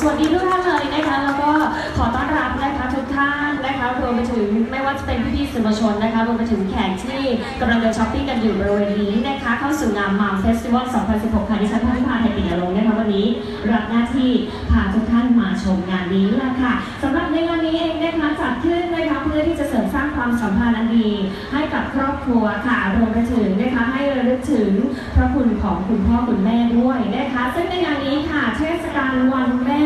ส วมไปถึงไม่ว่าจะเป็นพี่ๆสื่อมวลชนนะคะรวมไปถึงแขกที่กำลังเดินช้อปปิ้งกันอยู่บริเวณนี้นะคะเข้าสู่งานมาเฟสติวัล 2016 ค่ะดิฉันพัฒนพาไทยปิยะลงนะคะวันนี้รับหน้าที่พาทุกท่านมาชมงานนี้ละค่ะสำหรับในงานนี้เองนะคะจัดขึ้นนะคะเพื่อที่จะเสริมสร้างความสัมพันธ์อันดีให้กับครอบครัวค่ะรวมไปถึงนะคะให้ระลึกถึงพระคุณของคุณพ่อคุณแม่ด้วยนะคะซึ่งในงานนี้ค่ะเทศกาลวันแม่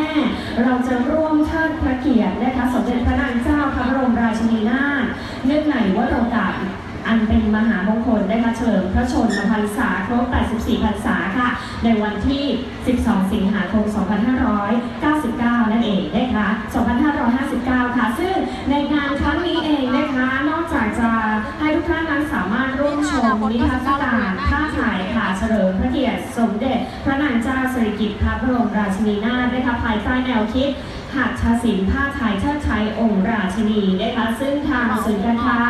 เราจะร่วมเทิดพระเกียรตินะคะสมเด็จพระนางเจ้าพระบรมราชินีนาถเนื่องในวโรกาสอันเป็นมหามงคลได้มาเฉลิมพระชนมพรรษาครบ 84 พรรษาค่ะ ในวันที่ 12 สิงหาคม 2599 นั่นเองนะคะ 2559 ค่ะ ซึ่งในงานครั้งนี้เองนะคะ นอกจากจะให้ทุกท่านนั้นสามารถร่วมชมนิทรรศการผ้าไทยค่ะ เฉลิมพระเกียรติสมเด็จ พระนางเจ้าสิริกิติ์พระบรมราชินีนาถนะคะภายใต้แนวคิด หัตถศิลป์ผ้าไทยเชิดชัยองค์ราชินีนะคะซึ่งทางศูนย์การค้า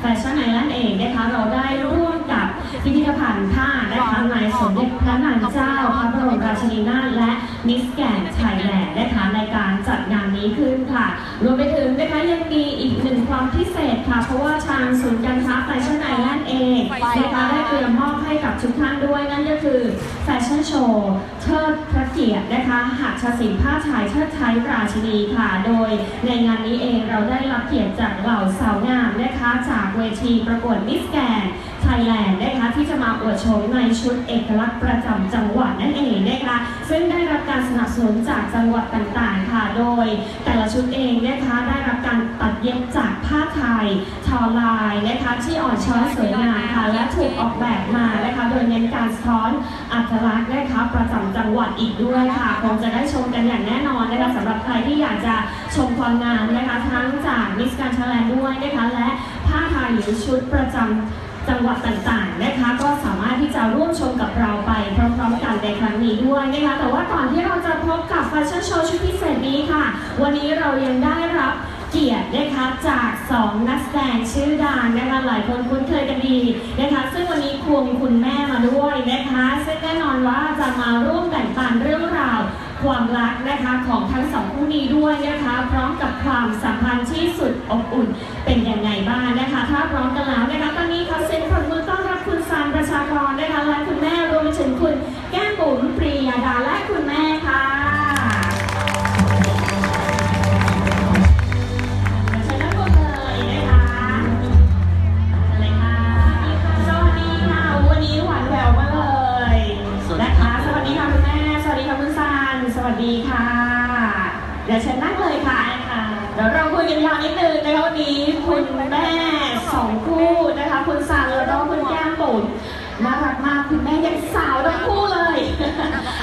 Fashion Island เองนะคะเราได้ร่วมกับพิพิธภัณฑ์ผ้านะคะในสมเด็จพระนางเจ้าพระบรมราชินีนาถและ Miss Grand Thailand นะคะในการจัดงานนี้ขึ้นค่ะ รวมไปถึงนะคะยังมีอีกหนึ่งความพิเศษค่ะ เพราะว่าทางศูนย์การค้า Fashion Island เองนะคะได้เตรียมมอบให้กับทุกท่านด้วยนั่นก็คือแฟชั่นโชว์เชิด เกียรตินะคะหัตถศิลป์ผ้าไทยเชิดชัยราชินีค่ะ โดยในงานนี้เองเราได้รับเกียรติจากเหล่าสาวงามนะคะ จากเวทีประกวด Miss Grand Thailand นะคะที่จะมาอวดโฉมในชุดเอกลักษณ์ประจำจังหวัดนั่นเองนะคะซึ่งได้รับการสนับสนุนจากจังหวัดต่างๆค่ะโดย แต่ละชุดเองนะคะได้รับการตัดเย็บจากผ้าไทยทอลายนะคะที่อ่อนช้อยสวยงามค่ะและถูกออกแบบมานะคะโดยเน้นการสะท้อนอัตลักษณ์นะคะประจำจังหวัดอีกด้วยค่ะคงจะได้ชมกันอย่างแน่นอนนะคะสำหรับใครที่อยากจะชมความงามนะคะทั้งจาก Miss Grand Thailand ด้วยนะคะและผ้าไทยหรือชุดประจำ จังหวัดต่างๆนะคะ ก็สามารถที่จะร่วมชมกับเราไปพร้อมๆกันในครั้งนี้ด้วยนะคะแต่ว่าก่อนที่เราจะพบกับแฟชั่นโชว์ชุดพิเศษนี้ค่ะ วันนี้เรายังได้รับเกียรตินะคะจาก 2 นักแสดงชื่อดังนะคะหลายคนคุ้นเคยกันดีนะคะ ซึ่งวันนี้ควงคุณแม่มาด้วยนะคะซึ่งแน่นอนว่าจะมาร่วมแบ่งปันเรื่องราว ความรักนะคะของทั้งสองคู่นี้ด้วยนะคะ พร้อมกับความสัมพันธ์ที่สุดอบอุ่นเป็นยังไงบ้างนะคะ ถ้าพร้อมกันแล้วนะคะตอนนี้ขอเซ็นผลมือต้อนรับคุณซานประชากรนะคะและคุณแม่รวมไป สาวทั้งคู่เลย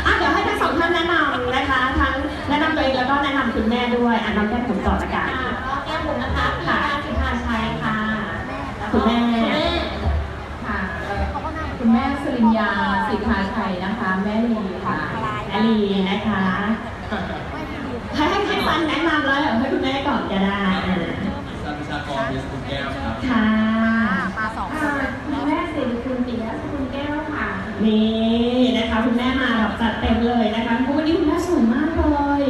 อะเดี๋ยวให้ทั้งสองท่านแนะนำนะคะ ทั้งแนะนำตัวเองแล้วก็แนะนำคุณแม่ด้วยอะน้องแก้มบุ๋มก่อนละกันค่ะก็แก้มบุ๋มนะคะพี่การสิทธาชัยค่ะคุณแม่ค่ะเอ่อคุณแม่สริญญาสิทธาชัยนะคะ แม่ลีค่ะแอลีนะคะให้ให้ให้ฟันแนะนำแล้วเดี๋ยวให้คุณแม่ก่อนก็ได้อ่าสันประชากรเยสคุณแก้วครับค่ะค่ะคุณแม่สิริคุณปิยะสกุลแก้วค่ะ นี่นะคะคุณแม่มาแบบจัดเต็มเลยนะคะวันนี้คุณแม่สวยมากเลย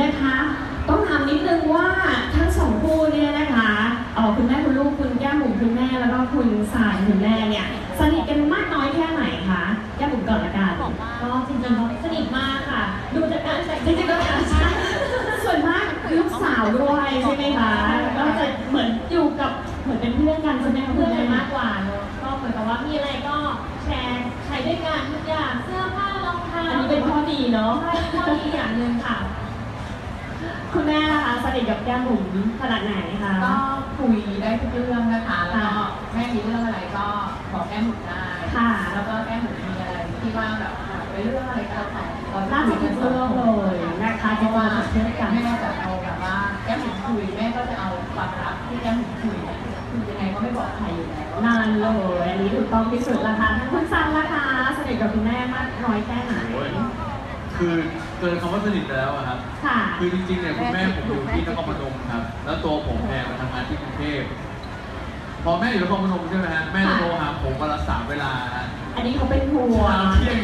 นะคะ ต้องถามนิดนึงว่าทั้งสองคู่เนี่ยนะคะเอ๋อคุณแม่คุณลูกคุณแก้มบุ๋มคุณแม่แล้วก็คุณสายคุณแม่เนี่ยสนิทกันมากน้อยแค่ไหนคะแก้มบุ๋มก่อนละกันก็จริงๆก็สนิทมากค่ะ ดูจากการแต่งจริงๆก็ใช่ส่วนมากลูกสาวด้วยใช่ไหมคะก็จะเหมือนอยู่กับเหมือนเป็นเพื่อนกันใช่ไหมคะเพื่เพื่ออนนกักันนมามากกกว่าเนอะก็เหมือนกับว่ามีอะไรก็แชร์ใช้ ด้วยกันทุกอย่างเสื้อผ้ารองเท้าอันนี้เป็นข้อดีเนาะใช่ข้อดีอย่างหนึ่งค่ะ คุณแม่นะคะสนิทกับแก้มบุ๋มขนาดไหนคะก็คุยได้ทุกเรื่องนะคะแล้วก็แม่มีเรื่องอะไรก็บอกแก้มหมุนได้ค่ะ แล้วก็แก้มหมุนมีอะไรที่ว่าแบบไปเรื่องอะไรก็แล้วแต่เราน่าจะทุกเรื่องเลยนะคะเพที่ราะว่าว่าเช่นกันแม่จะเอาแบบว่าแก้มหมุนคุยแม่ก็จะเอาความรักที่แก้มหมุนคุยเนี่ยคือยังไงก็ไม่บอกใครอยู่แล้วนานเลยอันนี้ถูกต้องที่สุดละค่ะทั้งคุณซันละคะส นิทกับคุณแม่มากน้อยแค่ไหนคือเกินคำว่าสนิทแล้วครับคือจริงๆเนี่ยคุณแม่ผมอยู่ที่นครปฐมครับ แล้วตัวผมเนี่มาทำงานที่กรุงเทพพอแม่อยู่นครปฐมใช่ไหมฮะแม่จะโทรหาผมวันละสามเวลาฮะ อันนี้เขาเป็นห่วงเที่ยง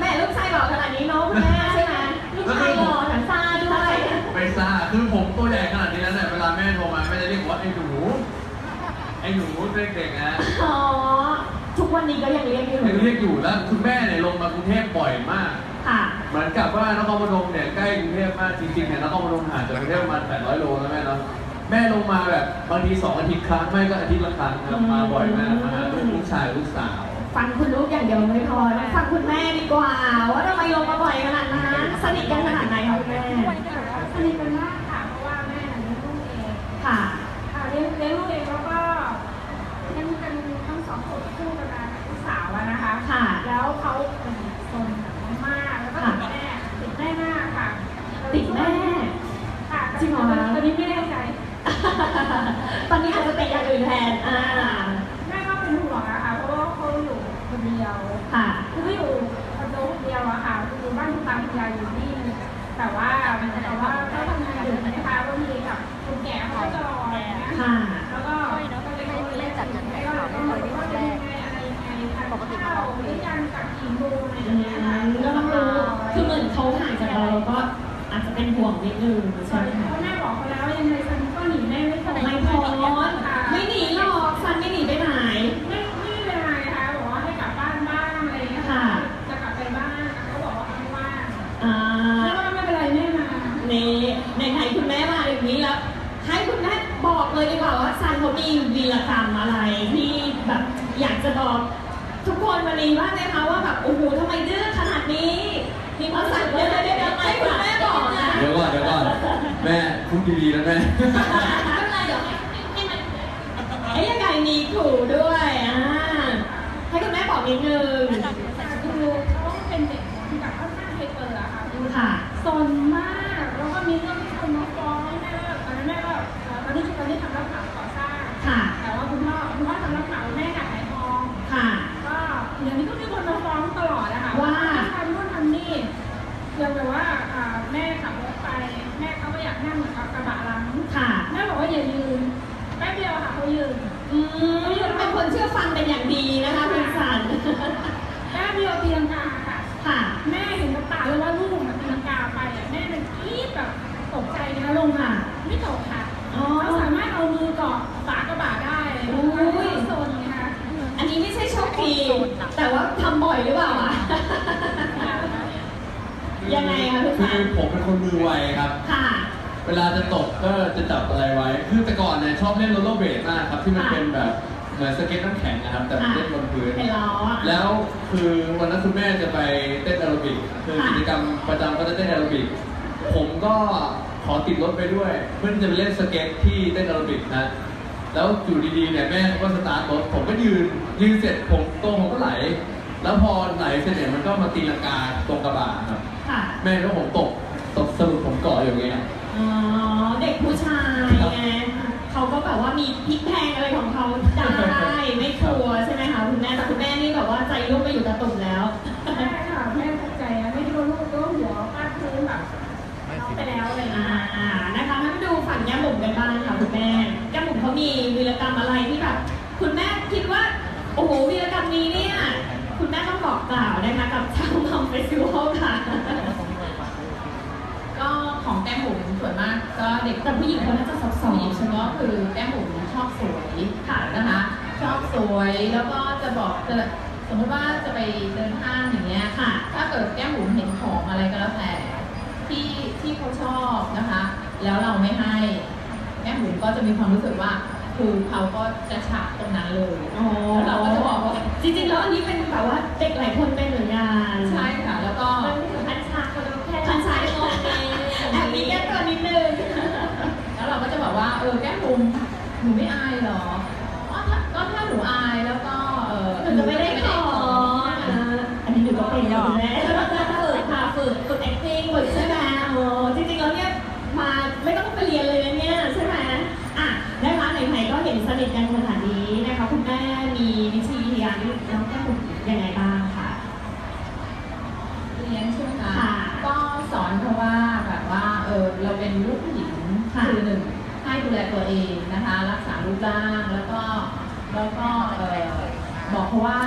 แม่ลูกชายบอกขนาดนี้เนาะคุณแม่ใช่ไหมลูกชายหล่อถังซาด้วยไปซาคือผมตัวใหญ่ขนาดนี้แล้วเนี่ยเวลาแม่โทรมาแม่จะเรียกว่าไอ้หนูไอ้หนูเด็กๆนะ ทุกวันนี้ก็ยังเรียกอยู่ยังเรียกอยู่แล้วคุณแม่เนี่ยลงมากรุงเทพบ่อยมาก ค่ะ เหมือนกับว่านครพนมเนี่ยใกล้กรุงเทพมากจริงๆเนี่ยนครพนมห่างจากกรุงเทพประมาณ800 โลนะแม่เนาะแม่ลงมาแบบบางทีสองอาทิตย์ครั้งไม่ก็อาทิตย์ละครั้งครับมาบ่อยมากมาหาลูกลูกชายลูกสาว ฟังคุณลูกอย่างเดียวไม่พอนะฟังคุณแม่ดีกว่า ว่าทำไมลงมาบ่อยขนาดนั้นสนิทกันขนาดไหนคะคุณแม่สนิทกันมากค่ะเพราะว่าแม่น่ะเลี้ยงลูกเองค่ะค่ะเลี้ยงเลี้ยงลูกเองแล้วก็เลี้ยงกันทั้งส องคนคู่กันมาลูกสาวอะนะคะ ค่ะ แล้วเขาเป็นซนแบบมากๆแล้วก็ติดแม่ติดแม่มากค่ะติดแม่ ค่ะจริงเหรอตอนนี้ไม่แน่ใจ ตอนนี้อาจจะเป็นอย่างอื่นแทน อ่า แม่ก็เป็นห่วงอะค่ะ เพราะว่าเขาอยู่คนเดียวค่ะ คือไม่อยู่คอนโดคนเดียวอะค่ะคือบ้านคุณตาคุณยายอยู่นี่ แต่ว่าแต่ว่าก็ทำงานอยู่นะคะบางทีกับคุณแก่เขาก็จะรออะไรอย่างเงี้ย ค่ะ ยังไงทานข้าวหรือยังกับกี่โมงอะไรออืย่างเงี้ยค่ะมก็ต้องรู้คือเหมือนเขาห่างจากเราเราก็อาจจะเป็นห่วงนิดนึงใช่ไหมคะเพราะแม่บอกเขาแล้ว แม่พูดดีๆนะแม่ ไม่เป็นไรเดี๋ยวให้ให้มันเอ้ยยังไงมีขู่ด้วยอ่าให้คุณแม่บอกนิดนึงคือเขาเป็นเด็กที่แบบค่อนข้างไฮเปอร์อะค่ะคือค่ะซนมากแล้วก็มีเรื่องที่คนมาฟ้องแม่ว่าตอนนั้นแม่ก็เอ่อตอนที่ตอนที่ทำรับเหมาก่อสร้าง ค่ะ แต่ว่าคุณพ่อคุณพ่อทำรับเหมาแม่ขายทอง ค่ะ ก็เดี๋ยวนี้ก็มีคนมาฟ้องตลอดนะคะว่า ทำนู่นทำนี่เรื่องแบบว่าอ่าแม่ขับรถไป นั่งกับกระบะหลังค่ะแม่บอกว่าอย่ายืนแป๊บเดียวค่ะเขายืนอืมเป็นคนเชื่อฟังเป็นอย่างดีนะคะคุณสันแป๊บเดียวตีลังกาค่ะค่ะ แม่เห็นกับตาเลยว่าลูกมันตีลังกาไปอะแม่มันกรี๊ดแบบตกใจนะคะลงมาไม่ตกค่ะอ๋อเขาสามารถเอามือเกาะฝากระบะได้เลยโอ้ยโซนไงคะอันนี้ไม่ใช่โชคดีแต่ว่าทำบ่อยหรือเปล่าอะยังไงคะคุณสันคือผมเป็นคนมือไวครับค่ะ เวลาจะตกก็จะจับอะไรไว้ คือแต่ก่อนเนี่ยชอบเล่นโรลเลอร์เบลดมากครับ ที่มันค่ะเป็นแบบเหมือนสเก็ตน้ำแข็งนะครับ แต่มันเล่นบนพื้น เป็นล้ออะ แล้วคือวันนั้นคุณแม่จะไปเต้นแอโรบิกคือค่ะกิจกรรมประจำก็จะเต้นแอโรบิก ผมก็ขอติดรถไปด้วย เพื่อจะไปเล่นสเก็ตที่เต้นแอโรบิกนะ แล้วอยู่ดีๆเนี่ยแม่เขาก็สตาร์ทรถผมก็ยืนยืนเสร็จผมตัวผมก็ไหล แล้วพอไหลเสร็จเนี่ยมันก็มาตีลังกาตรงกระบะครับ ค่ะ แม่ก็ผมตกตกสรุปผมเกาะอยู่อย่างเงี้ยอ๋อเด็ กผู้ชายไงเขาก็แบบว่ามีพริกแพงอะไรของเขาได้ไม่กลัวใช่ไหมคะคุณแม่แต่คุณแม่นี่แบบว่าใจลูกไปอยู่ตะตุ่มแล้วแม่ค่ะแม่ตกใจนะไม่คิดว่าลูกก็หัวฟาดพื้นแบบเอาไปแล้วอะไรอย่างอ่าเงี้ยนะคะมาดูฝั่งแก้มบุ๋มกันบ้างค่ะคุณแม่แก้มบุ๋มเขามีวีรกรรมอะไรที่แบบคุณแม่คิดว่าโอ้โหวีรกรรมนี้เนี่ยคุณแม่ต้องบอกกล่าวนะคะกับชาวมัมเฟสติวัลค่ะก็ ของแก้มบุ๋มส่วนมากก็เด็กแต่ผู้หญิงเขาน่าจะซับซ้อผู้นหญิงใช่ไหมก็คือแก้มบุ๋มชอบสวยค่ะนะคะ ชอบสวยแล้วก็จะบอกจะสมมติว่าจะไปเดินห้างอย่างเงี้ยค่ะ ถ้าเกิดแก้มบุ๋มเห็นของอะไรก็แล้วแต่ที่ที่เขาชอบนะคะ แล้วเราไม่ให้แก้มบุ๋มก็จะมีความรู้สึกว่าคือเขาก็จะฉากตรงนั้นเลยอ๋อแล้วเราก็จะบอกว่าจริงๆแล้วอันนี้เป็นแบบว่าเด็กหลายคนเป็นเหมือนกันใช่ จะบอกว่าเออแก้มบุ๋มหนูไม่อายเหรออ๋อถ้าก็ถ้าหนูอายแล้วก็เออ หนูจะไม่ได้ขออ่าอันนี้หนูก็เป็นอยู่แล้วฝึกค่ะฝึกฝึก acting ฝึกใช่ไหมโอ้จริงๆ แล้วเนี่ยมาไม่ต้องไปเรียนเลยนะเนี่ยใช่ไหมอะนะคะไหนๆก็เห็นสนิทกันขนาดนี้นะคะ คุณแม่มีวิธีเลี้ยงน้องแก้มบุ๋มยังไงบ้างคะ เลี้ยงใช่ไหมคะ ค่ะ ก็สอนเขาว่าแบบว่าเออเราเป็นลูกผู้หญิง ค่ะ คือหนึ่งให้ดูแลตัวเองนะคะ รักษารูปร่างแล้วก็แล้วก็เออบอกเขาว่า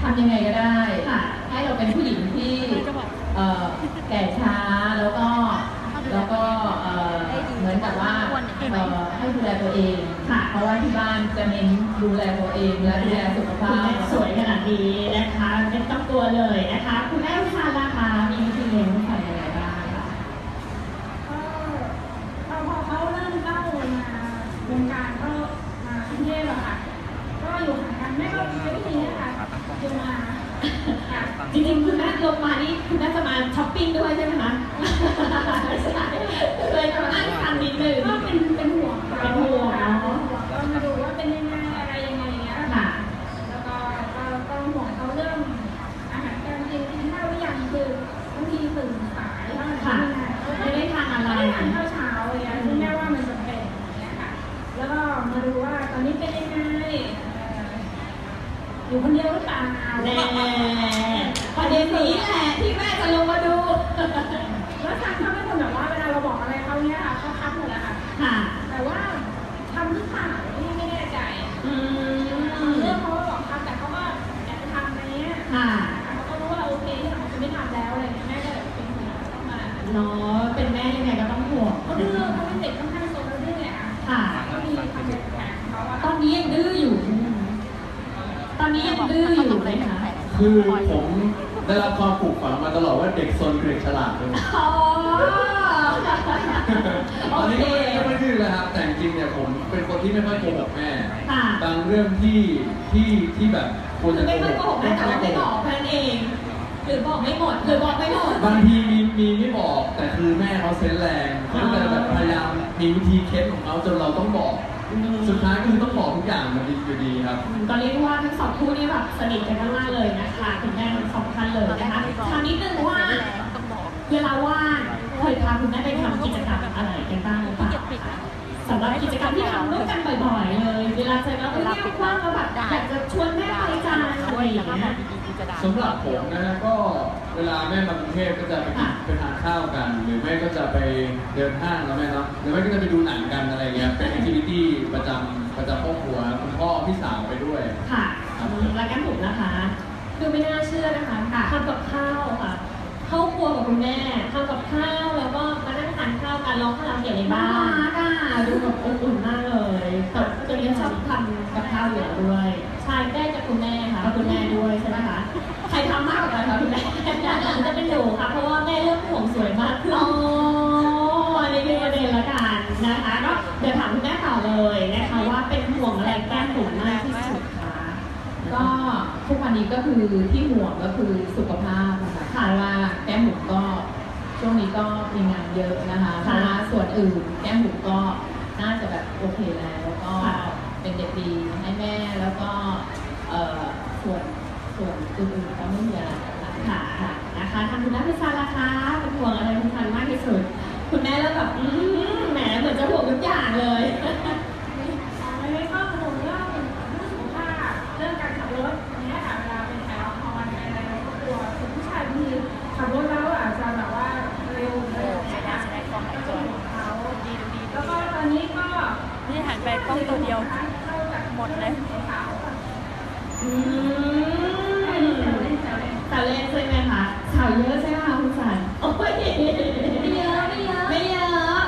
ทำยังไงก็ได้ค่ะให้เราเป็นผู้หญิงที่เอ่อแก่ช้าแล้วก็แล้วก็เอ่อเหมือนกับว่าเอ่อให้ดูแลตัวเองค่ะเพราะว่าที่บ้านจะเน้นดูแลตัวเองและดูแลสุขคุณภาพแม่สวยขนาดนี้นะคะไม่ต้องกลัวเลยนะคะ คุณแม่วิชาล่ะคะมีวิธีเลี้ยงลูกชายยังไงบ้างคะ ก็พอเขาเริ่มเข้ามาวงการก็มากรุงเทพอะค่ะ ก็อยู่ห่างกันแม่ก็ใช้วิธีนี้ค่ะอยู่มาค่ะ จริงๆ คุณแม่ลงมานี่คุณแม่จะมาช้อปปิ้งด้วยใช่ไหมคะไม่ใช่เลยจะมาอั้นคันนิดนึงก็เป็นเป็นห่วงค่ะเป็นห่วงเนอะก็มาดูว่าเป็นยังไงอะไรยังไงอย่างเงี้ยค่ะ แล้วก็ก็ก็ห่วงเขาเรื่องอาหารการกินกินข้าวหรือยังคือบางทีตื่นสายเท่านั้นค่ะเองไม่ได้ทานอะไรไม่ได้ทานข้าวเช้าอะไรอย่างเงี้ยซึ่งแม่ว่ามันจำเป็นอย่างเงี้ยค่ะ แล้วก็มาดูว่าตอนนี้เป็นยังไงเอ่ออยู่คนเดียวหรือเปล่าแน่ประเด็นนี้แหละที่แม่จะลงมาดู แล้วทางเขาเป็นคนแบบว่าเวลาเราบอกอะไรเขาเนี่ยค่ะเขาคัดหมดแล้วค่ะ ค่ะ แต่ว่าทำหรือเปล่านี่ไม่แน่ใจอืบางมเรื่องเขาก็บอกทำแต่เขาก็อยากจะทำอะไรเงี้ยค่ะเขาก็รู้ว่าโอเคที่เราจะไม่ทำแล้วอะไรเงี้ยแม่ก็เลยเป็นห่วงเข้ามาเนาะ คะคือผมได้รับความปลูกฝังมาตลอดว่าเด็กซนคือเด็กฉลาดเลยอ๋อตอนนี้ก็ไม่ก็ไม่ดื้อแล้วครับ แต่จริงๆเนี่ยผมเป็นคนที่ไม่ค่อยโกหกแม่ ค่ะบางเรื่องที่ที่ที่แบบควรคืจะอไม่ค่อยโกหกนะแต่ว่าไม่บอกแค่นั้นเอง หรือบอกไม่หมด หรือบอกไม่หมด บางทีมีมีไม่บอกแต่คือแม่เขาเซนส์แรงเขาเลยแบบพยายามมีวิธีเค้นข สุดท้ายก็คือต้องบอกทุกอย่างมันดีอยู่ดีครับ ก็เรียกว่าทั้งสองคู่นี่แบบสนิทกันมากๆเลยนะคะคุณแม่ทั้งสองท่านเลยนะคะถามนิดนึงว่าเวลาว่างเคยพาคุณแม่ไปทำกิจกรรมอะไรกันบ้างหรือเปล่าคะ สำหรับกิจกรรมที่ทำร่วมกันบ่อยๆเลย เวลาเจอแล้วเอ้ยเนี่ยว่างแล้วแบบอยากจะชวนแม่ไปจังอะไรอย่างเงี้ย สำหรับผมนะฮะก็เวลาแม่มากรุงเทพก็จะไปกินไปทานข้าวกัน หรือแม่ก็จะไปเดินห้างแล้วแม่เนาะหรือแม่ก็จะไปดูหนังกันอะไรเงี้ยเป็นแอคทิวิตี้ประจำประจำครอบครัวคุณพ่อพี่สาวไปด้วย ค่ะอืมแล้วแก้มบุ๋มนะคะ คือไม่น่าเชื่อนะคะทำกับข้าวค่ะ เข้าครัวกับคุณแม่ทำกับข้าวแล้วก็มานั่งทานข้าวกันร้องคาราโอเกะในบ้านน่ารักอะดูแบบอบอุ่นมากเลยแต่ตัวนี้ชอบทำกับข้าวอยู่แล้วด้วยใช่ได้จากคุณแม่ค่ะกับคุณแม่ด้วยใช่ไหมคะใครทำมากกว่ากันคะคุณแม่จะเป็นหนูค่ะเพราะว่าแม่เริ่มห่วงสวยมากขึ้นอ๋ออันนี้เป็นประเด็นละกันนะคะก็เดี๋ยวถามคุณแม่ต่อเลยนะคะว่าเป็นห่วงอะไรแก้มบุ๋มมากที่สุดคะก็ทุกวันนี้ก็คือที่ห่วงก็คือสุขภาพนะ คะเพราะว่าแก้มบุ๋มก็ช่วงนี้ก็มีงานเยอะนะคะเพราะว่าส่วนอื่นแก้มบุ๋มก็น่าจะแบบโอเคแล้วแล้วก็เป็นเด็กดีให้แม่แล้วก็เอ่อส่วนส่วนอื่นๆก็ไม่มีอะไรนะคะค่ะนะคะทางคุณแม่พิซาล่ะคะเป็นห่วงอะไรคุณพันมากที่สุด คุณแม่แล้วแบบอืมแหมเหมือนจะห่วงทุกอย่างเลย ขับรถแล้วอาจจะแบบว่าเร็วเลยอย่างเงี้ยค่ะก็จะห่วงเขาแล้วก็ตอนนี้ก็นี่หันไปกล้องตัวเดียวเข้าจากหมดเลยสาวๆอืมแต่เล่นใช่ไหมคะสาวเยอะใช่ไหมคะคุณสันโอ้ยไม่เยอะไม่เยอะไม่เยอะ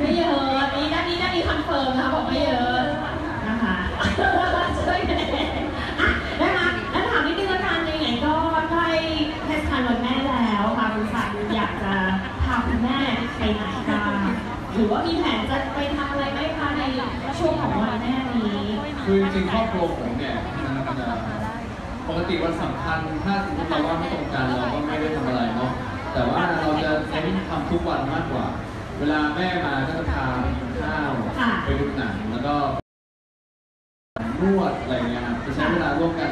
ไม่เยอะนี่ด้านนี้ด้านนี้ confirm นะคะบอกไม่เยอะนะคะช่วยกันเองอะนะคะแล้วถามนิดนึงละกันไหนๆก็ใกล้เทศกาลวันแม่แล้วค่ะคุณสันอยากจะพา คุณแม่ไปไหนบ้าหรือว่ามีแผนจะไปทำอะไรไหมคะในช่วงของวันแม่นี้คือจริงๆครอบครัวผมเนี่ยมันจะปกติวันสำคัญถ้าสมมติเราว่าไม่ตรงกันเราก็ไม่ได้ทำอะไรเนาะแต่ว่าเราจะเน้นทำทุกวันมากกว่า เวลาแม่มาก็จะพาไปกินข้าวไปดูหนังแล้วก็นวดอะไรเงี้ยครับจะใช้เวลาร่วมกัน